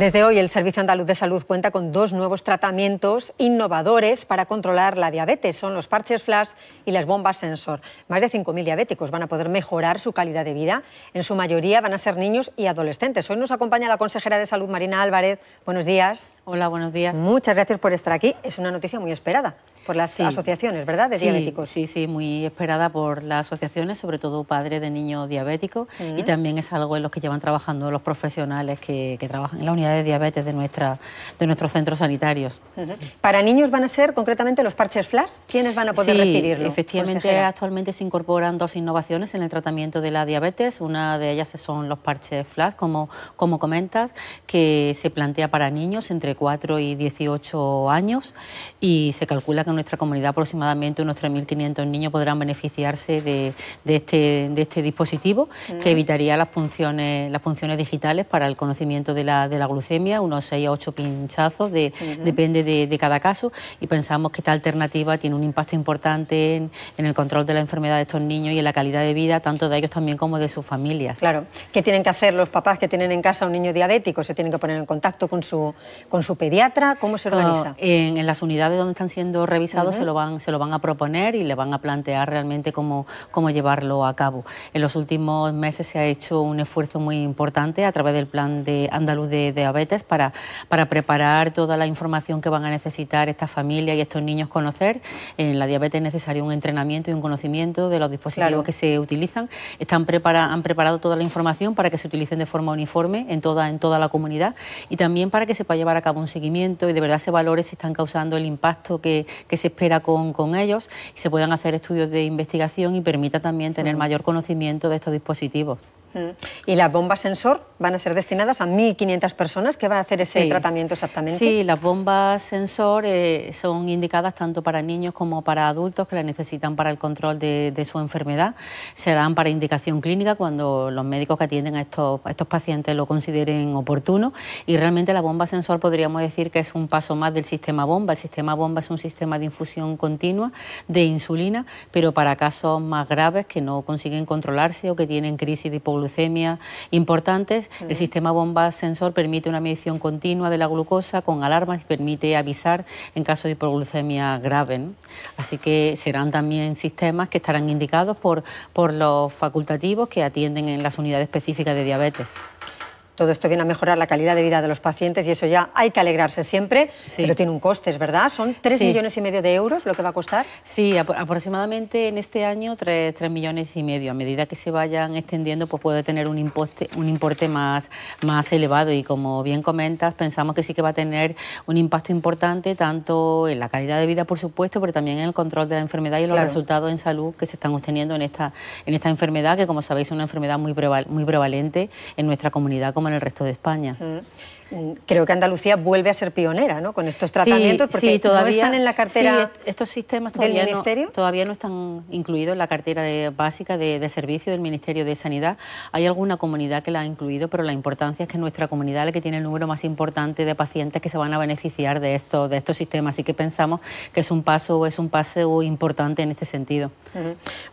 Desde hoy el Servicio Andaluz de Salud cuenta con dos nuevos tratamientos innovadores para controlar la diabetes. Son los parches flash y las bombas sensor. Más de 5.000 diabéticos van a poder mejorar su calidad de vida. En su mayoría van a ser niños y adolescentes. Hoy nos acompaña la consejera de Salud, Marina Álvarez. Buenos días. Hola, buenos días. Muchas gracias por estar aquí. Es una noticia muy esperada por las asociaciones, ¿verdad?, de diabéticos. Sí, sí, muy esperada por las asociaciones, sobre todo padres de niños diabéticos, y también es algo en lo que llevan trabajando los profesionales que, trabajan en la unidad de diabetes de, nuestra, de nuestros centros sanitarios. Para niños van a ser concretamente los parches flash, ¿quiénes van a poder sí, recibirlo? efectivamente actualmente se incorporan dos innovaciones en el tratamiento de la diabetes, una de ellas son los parches flash, como, como comentas, que se plantea para niños entre 4 y 18 años y se calcula que nuestra comunidad aproximadamente unos 3.500 niños podrán beneficiarse de, este, de este dispositivo que evitaría las funciones, las funciones digitales para el conocimiento de la, de la glucemia, unos 6 a 8 pinchazos, de, depende de, cada caso, y pensamos que esta alternativa tiene un impacto importante en, el control de la enfermedad de estos niños y en la calidad de vida, tanto de ellos también como de sus familias. Claro, ¿qué tienen que hacer los papás que tienen en casa un niño diabético? ¿Se tienen que poner en contacto con su, con su pediatra? ¿Cómo se organiza? En, en las unidades donde están siendo se, lo van, se lo van a proponer y le van a plantear realmente cómo, cómo llevarlo a cabo. En los últimos meses se ha hecho un esfuerzo muy importante a través del plan de andaluz de diabetes para, para preparar toda la información que van a necesitar estas familias y estos niños conocer. En la diabetes es necesario un entrenamiento y un conocimiento de los dispositivos que se utilizan. Están prepara, han preparado toda la información para que se utilicen de forma uniforme en toda, en toda la comunidad y también para que se pueda llevar a cabo un seguimiento y de verdad se valore si están causando el impacto que, que se espera con, con, ellos y se puedan hacer estudios de investigación y permita también tener mayor conocimiento de estos dispositivos. ¿Y las bombas sensor van a ser destinadas a 1.500 personas que van a hacer ese tratamiento exactamente? Sí, las bombas sensor eh, son indicadas tanto para niños como para adultos que las necesitan para el control de, su enfermedad. Serán para indicación clínica cuando los médicos que atienden a estos, estos pacientes lo consideren oportuno. Y realmente la bomba sensor podríamos decir que es un paso más del sistema bomba. El sistema bomba es un sistema de infusión continua de insulina, pero para casos más graves que no consiguen controlarse o que tienen crisis de hipoglucemia glucemia importantes. El sistema bomba sensor permite una medición continua de la glucosa con alarmas y permite avisar en caso de hipoglucemia grave. Así que serán también sistemas que estarán indicados por, por los facultativos que atienden en las unidades específicas de diabetes. Todo esto viene a mejorar la calidad de vida de los pacientes y eso ya hay que alegrarse siempre, pero tiene un coste, ¿es verdad? ¿Son 3 millones y medio de euros lo que va a costar? Sí, aproximadamente en este año 3, millones y medio. A medida que se vayan extendiendo, pues puede tener un importe, un importe más, más elevado y como bien comentas, pensamos que sí que va a tener un impacto importante tanto en la calidad de vida, por supuesto, pero también en el control de la enfermedad y los resultados en salud que se están obteniendo en esta, en esta enfermedad, que como sabéis es una enfermedad muy, muy prevalente en nuestra comunidad como el resto de España. Mm, creo que Andalucía vuelve a ser pionera ¿no? con estos tratamientos porque todavía, no están en la cartera estos sistemas todavía del Ministerio. No, todavía no están incluidos en la cartera básica de, de, servicio del Ministerio de Sanidad. Hay alguna comunidad que la ha incluido, pero la importancia es que nuestra comunidad es la que tiene el número más importante de pacientes que se van a beneficiar de, esto, de estos sistemas. Así que pensamos que es un paso, es un paso importante en este sentido.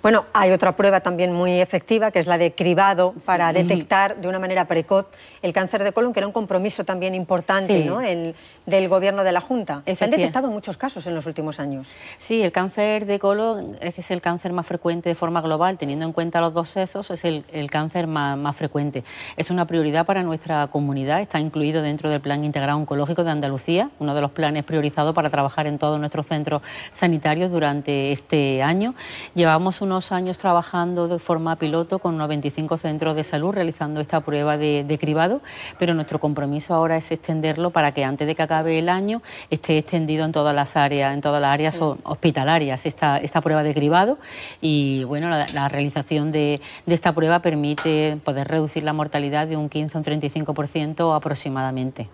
Bueno, hay otra prueba también muy efectiva, que es la de cribado para detectar de una manera precoz el cáncer de colon, que era un compromiso también importante ¿no? el, del gobierno de la Junta. Se han detectado muchos casos en los últimos años. Sí, el cáncer de colon es el cáncer más frecuente de forma global, teniendo en cuenta los dos sesos, es el, cáncer más, más, frecuente. Es una prioridad para nuestra comunidad, está incluido dentro del Plan Integrado Oncológico de Andalucía, uno de los planes priorizados para trabajar en todos nuestros centros sanitarios durante este año. Llevamos unos años trabajando de forma piloto con 95 centros de salud realizando esta prueba de, de cribado, pero nuestro compromiso ahora es extenderlo para que antes de que acabe el año esté extendido en todas las áreas, en todas las áreas hospitalarias esta, esta prueba de cribado y bueno, la, realización de, de, esta prueba permite poder reducir la mortalidad de un 15 a un 35% aproximadamente.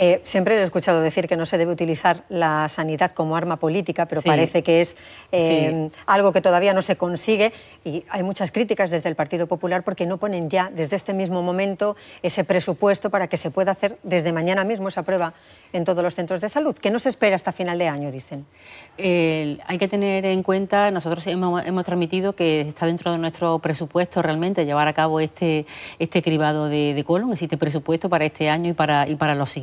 Eh, siempre he escuchado decir que no se debe utilizar la sanidad como arma política, pero parece que es eh, algo que todavía no se consigue y hay muchas críticas desde el Partido Popular porque no ponen ya desde este mismo momento ese presupuesto para que se pueda hacer desde mañana mismo esa prueba en todos los centros de salud. ¿Qué no se espera hasta final de año, dicen? hay que tener en cuenta, nosotros hemos, transmitido que está dentro de nuestro presupuesto realmente llevar a cabo este, este cribado de, colon, existe presupuesto para este año y para, y para los los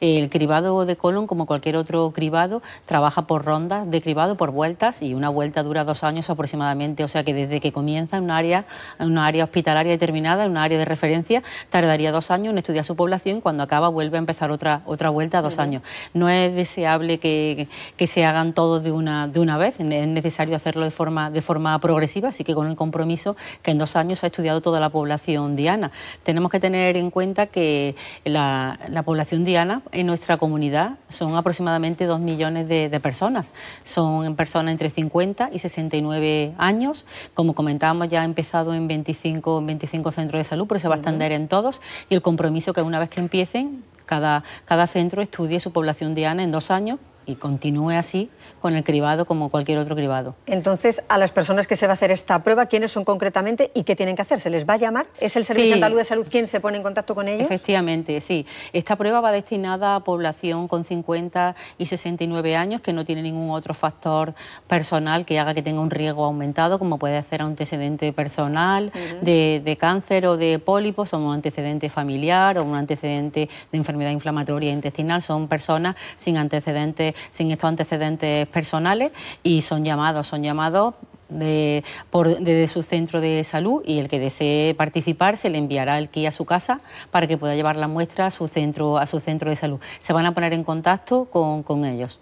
El cribado de colon, como cualquier otro cribado, trabaja por rondas de cribado, por vueltas, y una vuelta dura dos años aproximadamente. O sea que desde que comienza en un área, en una área hospitalaria determinada, en un área de referencia, tardaría dos años en estudiar su población y cuando acaba vuelve a empezar otra, otra vuelta a dos años. No es deseable que, que, se hagan todos de una, de una vez, es necesario hacerlo de forma, de forma progresiva, así que con el compromiso que en dos años se ha estudiado toda la población diana. Tenemos que tener en cuenta que la, la población diana en nuestra comunidad son aproximadamente dos millones de, de personas. Son personas entre 50 y 69 años. Como comentábamos, ya ha empezado en 25, 25 centros de salud, pero se va a extender en todos. Y el compromiso que una vez que empiecen, cada, cada centro estudie su población diana en dos años y continúe así con el cribado como cualquier otro cribado. Entonces, a las personas que se va a hacer esta prueba, ¿quiénes son concretamente y qué tienen que hacer? ¿Se les va a llamar? ¿Es el Servicio Andaluz de Salud quien se pone en contacto con ellos? Efectivamente, sí. Esta prueba va destinada a población con 50 y 69 años que no tiene ningún otro factor personal que haga que tenga un riesgo aumentado, como puede ser antecedente personal de, cáncer o de pólipos, o un antecedente familiar o un antecedente de enfermedad inflamatoria intestinal. Son personas sin antecedentes sin estos antecedentes personales y son llamados, son llamados de, por, desde su centro de salud y el que desee participar se le enviará el kit a su casa para que pueda llevar la muestra a su centro, a su centro de salud. Se van a poner en contacto con, con ellos.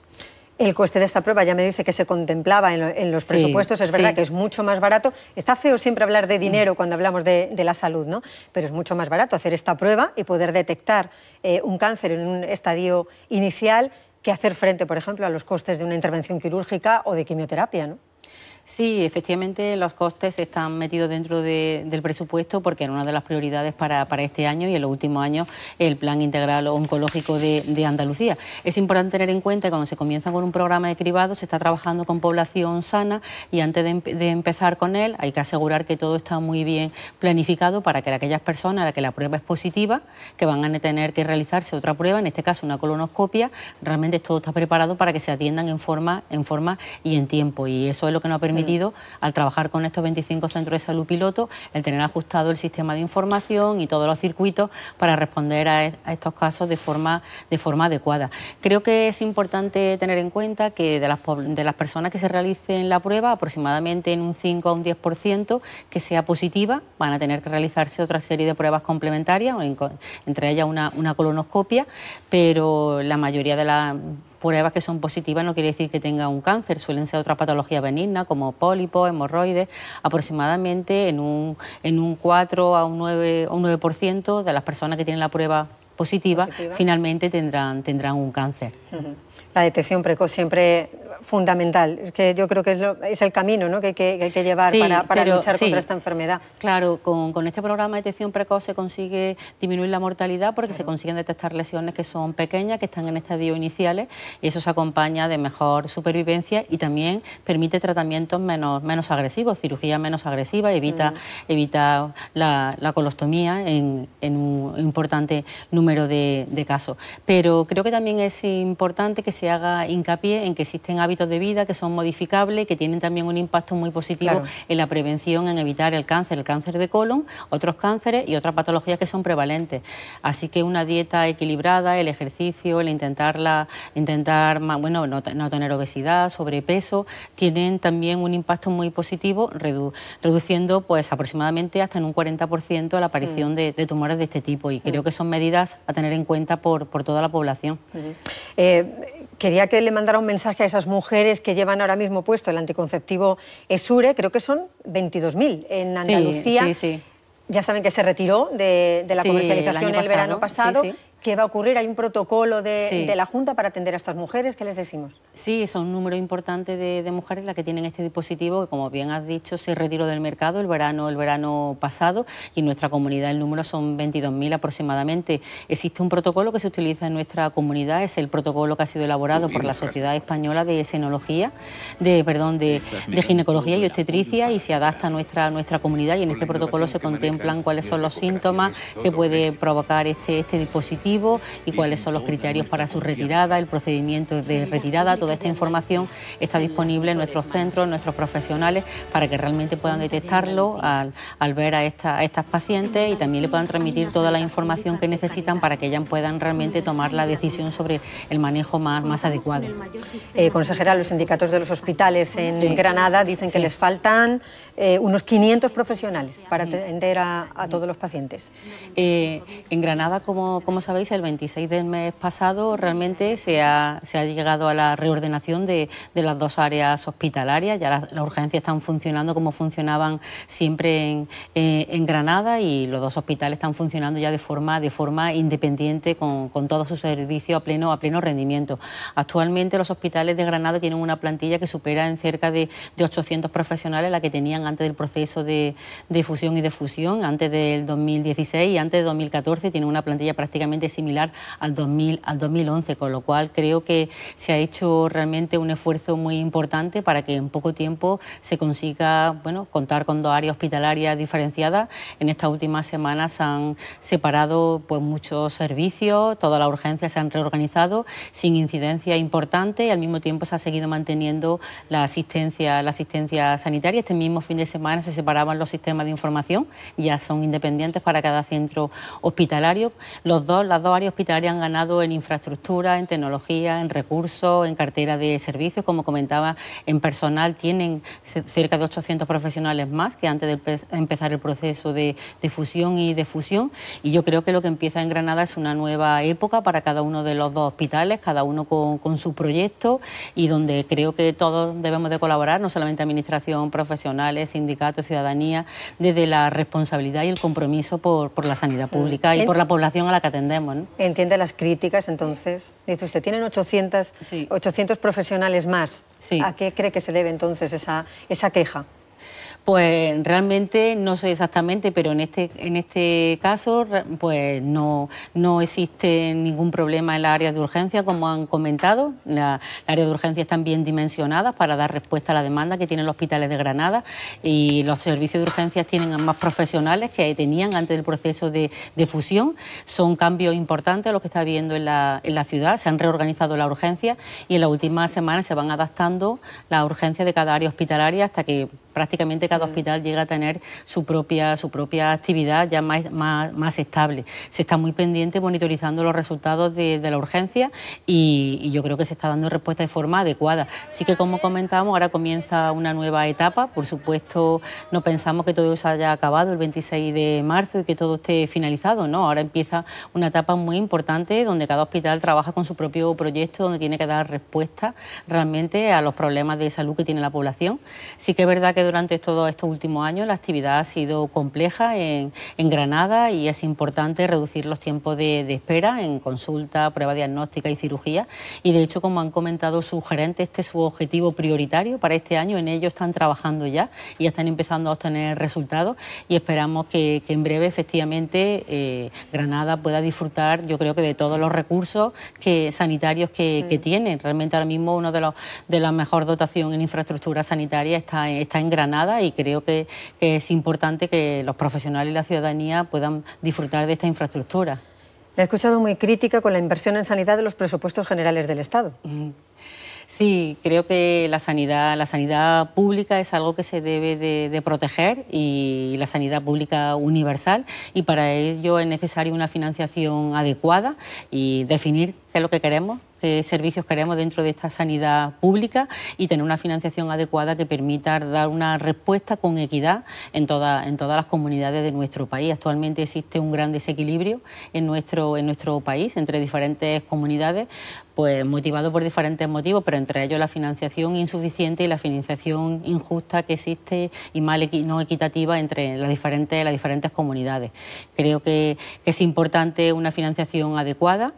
El coste de esta prueba ya me dice que se contemplaba en, los presupuestos, es verdad que es mucho más barato. Está feo siempre hablar de dinero cuando hablamos de, la salud, ¿no? Pero es mucho más barato hacer esta prueba y poder detectar eh, un cáncer en un estadio inicial que hacer frente, por ejemplo, a los costes de una intervención quirúrgica o de quimioterapia, ¿no? Sí, efectivamente los costes están metidos dentro del presupuesto porque era una de las prioridades para, este año y en los últimos años el Plan Integral Oncológico de, Andalucía. Es importante tener en cuenta que cuando se comienza con un programa de cribado se está trabajando con población sana y antes de, empezar con él hay que asegurar que todo está muy bien planificado para que aquellas personas a las que la prueba es positiva, que van a tener que realizarse otra prueba, en este caso una colonoscopia, realmente todo está preparado para que se atiendan en forma, en forma y en tiempo y eso es lo que nos permite al trabajar con estos 25 centros de salud piloto, el tener ajustado el sistema de información y todos los circuitos para responder a, estos casos de forma, forma adecuada. Creo que es importante tener en cuenta que de las, de las personas que se realicen la prueba, aproximadamente en un 5 a un 10% que sea positiva, van a tener que realizarse otra serie de pruebas complementarias, entre ellas una, una colonoscopia, pero la mayoría de las pruebas que son positivas no quiere decir que tenga un cáncer, suelen ser otra patología benigna como pólipos, hemorroides, aproximadamente en un, en un 4 a un 9, un 9 de las personas que tienen la prueba positiva, finalmente tendrán, tendrán un cáncer. La detección precoz siempre fundamental. Es que yo creo que es, el camino ¿no? que, hay que, llevar para, luchar contra esta enfermedad. Claro, con, este programa de detección precoz se consigue disminuir la mortalidad porque se consiguen detectar lesiones que son pequeñas, que están en estadios iniciales y eso se acompaña de mejor supervivencia y también permite tratamientos menos, menos agresivos, cirugía menos agresiva, evita, evita la, colostomía en, un importante número de, de casos. Pero creo que también es importante que se haga hincapié en que existen hábitos de vida que son modificables, que tienen también un impacto muy positivo en la prevención, en evitar el cáncer, el cáncer de colon, otros cánceres y otras patologías que son prevalentes. Así que una dieta equilibrada, el ejercicio, el intentarla, intentar bueno, no, tener obesidad, sobrepeso, tienen también un impacto muy positivo, reduciendo pues aproximadamente hasta en un 40% la aparición mm. de, tumores de este tipo. Y creo mm. que son medidas a tener en cuenta por, toda la población. Eh, quería que le mandara un mensaje a esas mujeres que llevan ahora mismo puesto el anticonceptivo Esure, creo que son 22.000 en Andalucía. Sí, sí, Ya saben que se retiró de, la comercialización el, verano pasado ¿Qué va a ocurrir? ¿Hay un protocolo de, la Junta para atender a estas mujeres? ¿Qué les decimos? Sí, es un número importante de, mujeres las que tienen este dispositivo que, como bien has dicho, se retiró del mercado el verano, el verano pasado y en nuestra comunidad el número son 22.000 aproximadamente. Existe un protocolo que se utiliza en nuestra comunidad, es el protocolo que ha sido elaborado por la Sociedad Española de Senología, de, perdón, de, Ginecología y Obstetricia y se adapta a nuestra, nuestra comunidad y en este protocolo se contemplan cuáles son los síntomas que puede provocar este, este dispositivo y cuáles son los criterios para su retirada, el procedimiento de retirada, toda esta información está disponible en nuestros centros, en nuestros profesionales, para que realmente puedan detectarlo al, ver a, estas pacientes y también le puedan transmitir toda la información que necesitan para que ellas puedan realmente tomar la decisión sobre el manejo más, más adecuado. Eh, consejera, los sindicatos de los hospitales en Granada dicen que les faltan eh, unos 500 profesionales para atender a, todos los pacientes. Eh, en Granada, como, como, sabéis, el 26 del mes pasado realmente se ha, llegado a la reordenación de, las dos áreas hospitalarias. Ya las, urgencias están funcionando como funcionaban siempre en, eh, en, Granada y los dos hospitales están funcionando ya de forma, de forma independiente con, con todo su servicio a pleno, rendimiento. Actualmente los hospitales de Granada tienen una plantilla que supera en cerca de, de 800 profesionales la que tenían antes del proceso de, fusión y de fusión, antes del 2016 y antes de 2014 tienen una plantilla prácticamente similar al, 2000, al 2011, con lo cual creo que se ha hecho realmente un esfuerzo muy importante para que en poco tiempo se consiga bueno, contar con dos áreas hospitalarias diferenciadas. En estas últimas semanas se han separado pues, muchos servicios, todas las urgencias se han reorganizado sin incidencia importante y al mismo tiempo se ha seguido manteniendo la asistencia, la asistencia sanitaria. Este mismo fin de semana se separaban los sistemas de información, ya son independientes para cada centro hospitalario. Los dos, las dos áreas hospitalarias han ganado en infraestructura, en tecnología, en recursos, en cartera de servicios. Como comentaba, en personal tienen cerca de 800 profesionales más que antes de empezar el proceso de, fusión y de fusión. Y yo creo que lo que empieza en Granada es una nueva época para cada uno de los dos hospitales, cada uno con, con su proyecto y donde creo que todos debemos de colaborar, no solamente administración, profesionales, sindicatos, ciudadanía, desde la responsabilidad y el compromiso por, por la sanidad mm. pública y por la población a la que atendemos. Entiende las críticas, entonces. Dice usted, tienen 800, 800 profesionales más. ¿A qué cree que se debe entonces esa, esa queja? Pues realmente no sé exactamente, pero en este, en este caso pues no, no existe ningún problema en la área de urgencia, como han comentado. La, área de urgencia están bien dimensionadas para dar respuesta a la demanda que tienen los hospitales de Granada y los servicios de urgencias tienen más profesionales que tenían antes del proceso de, fusión. Son cambios importantes los que está viendo en la, en la ciudad. Se han reorganizado la urgencia y en las últimas semanas se van adaptando la urgencia de cada área hospitalaria hasta que prácticamente cada hospital llega a tener su propia, su propia actividad ya más, más, estable. Se está muy pendiente monitorizando los resultados de, la urgencia y, yo creo que se está dando respuesta de forma adecuada. Sí que como comentábamos, ahora comienza una nueva etapa. Por supuesto, no pensamos que todo eso haya acabado el 26 de marzo y que todo esté finalizado. ¿no? Ahora empieza una etapa muy importante donde cada hospital trabaja con su propio proyecto, donde tiene que dar respuesta realmente a los problemas de salud que tiene la población. Sí que es verdad que durante todos estos últimos años la actividad ha sido compleja en, Granada y es importante reducir los tiempos de, espera en consulta, prueba diagnóstica y cirugía. Y de hecho, como han comentado sus gerentes, este es su objetivo prioritario para este año. En ello están trabajando ya y están empezando a obtener resultados y esperamos que, en breve efectivamente eh, Granada pueda disfrutar, yo creo que de todos los recursos que, sanitarios que, que tiene. Realmente ahora mismo uno de los de la mejor dotación en infraestructura sanitaria está, está en Granada y creo que, es importante que los profesionales y la ciudadanía puedan disfrutar de esta infraestructura. He escuchado muy crítica con la inversión en sanidad de los presupuestos generales del Estado. Sí, creo que la sanidad, la sanidad pública es algo que se debe de, proteger y la sanidad pública universal y para ello es necesaria una financiación adecuada y definir qué es lo que queremos qué servicios queremos dentro de esta sanidad pública y tener una financiación adecuada que permita dar una respuesta con equidad en, en todas las comunidades de nuestro país. Actualmente existe un gran desequilibrio en nuestro, país entre diferentes comunidades, pues motivado por diferentes motivos, pero entre ellos la financiación insuficiente y la financiación injusta que existe y mal no equitativa entre las diferentes, las diferentes comunidades. Creo que es importante una financiación adecuada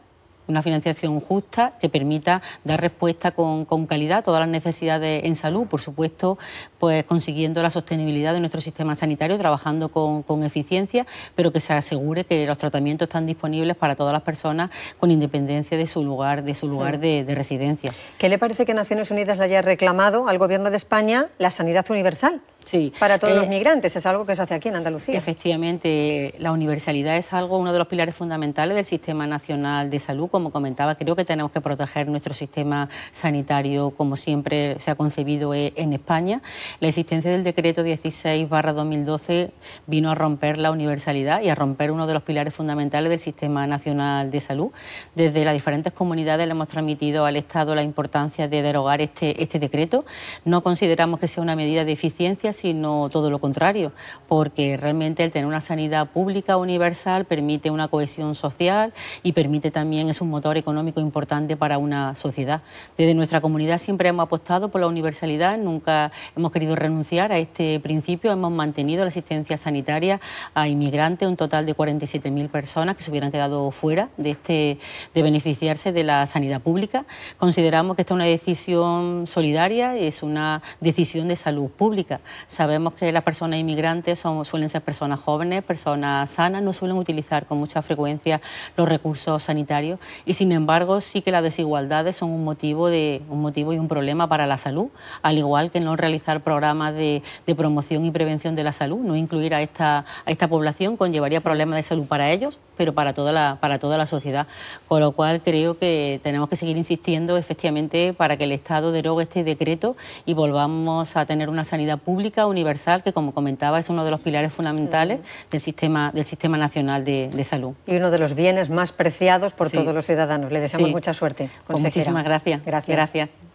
una financiación justa que permita dar respuesta con, calidad a todas las necesidades en salud, por supuesto, pues consiguiendo la sostenibilidad de nuestro sistema sanitario, trabajando con, eficiencia, pero que se asegure que los tratamientos están disponibles para todas las personas con independencia de su lugar, de, su lugar de, residencia. ¿Qué le parece que Naciones Unidas le haya reclamado al Gobierno de España la sanidad universal? Sí. Para todos los eh, migrantes, es algo que se hace aquí en Andalucía. Efectivamente, la universalidad es algo, uno de los pilares fundamentales del Sistema Nacional de Salud. Como comentaba, creo que tenemos que proteger nuestro sistema sanitario como siempre se ha concebido e, en España. La existencia del decreto 16-2012 vino a romper la universalidad y a romper uno de los pilares fundamentales del Sistema Nacional de Salud. Desde las diferentes comunidades le hemos transmitido al Estado la importancia de derogar este, este decreto. No consideramos que sea una medida de eficiencia, sino todo lo contrario, porque realmente el tener una sanidad pública universal permite una cohesión social y permite también, es un motor económico importante para una sociedad. Desde nuestra comunidad siempre hemos apostado por la universalidad, nunca hemos querido renunciar a este principio, hemos mantenido la asistencia sanitaria a inmigrantes, un total de 47.000 personas que se hubieran quedado fuera de, este, de beneficiarse de la sanidad pública. Consideramos que esta es una decisión solidaria, es una decisión de salud pública. Sabemos que las personas inmigrantes suelen ser personas jóvenes, personas sanas, no suelen utilizar con mucha frecuencia los recursos sanitarios y sin embargo sí que las desigualdades son un motivo, de, un motivo y un problema para la salud, al igual que no realizar programas de, promoción y prevención de la salud, no incluir a esta, a esta población conllevaría problemas de salud para ellos, pero para toda, la, para toda la sociedad. Con lo cual creo que tenemos que seguir insistiendo efectivamente para que el Estado derogue este decreto y volvamos a tener una sanidad pública universal que, como comentaba, es uno de los pilares fundamentales del sistema, del sistema nacional de, salud. Y uno de los bienes más preciados por todos los ciudadanos. Le deseamos mucha suerte. Pues muchísimas gracias. Gracias. gracias.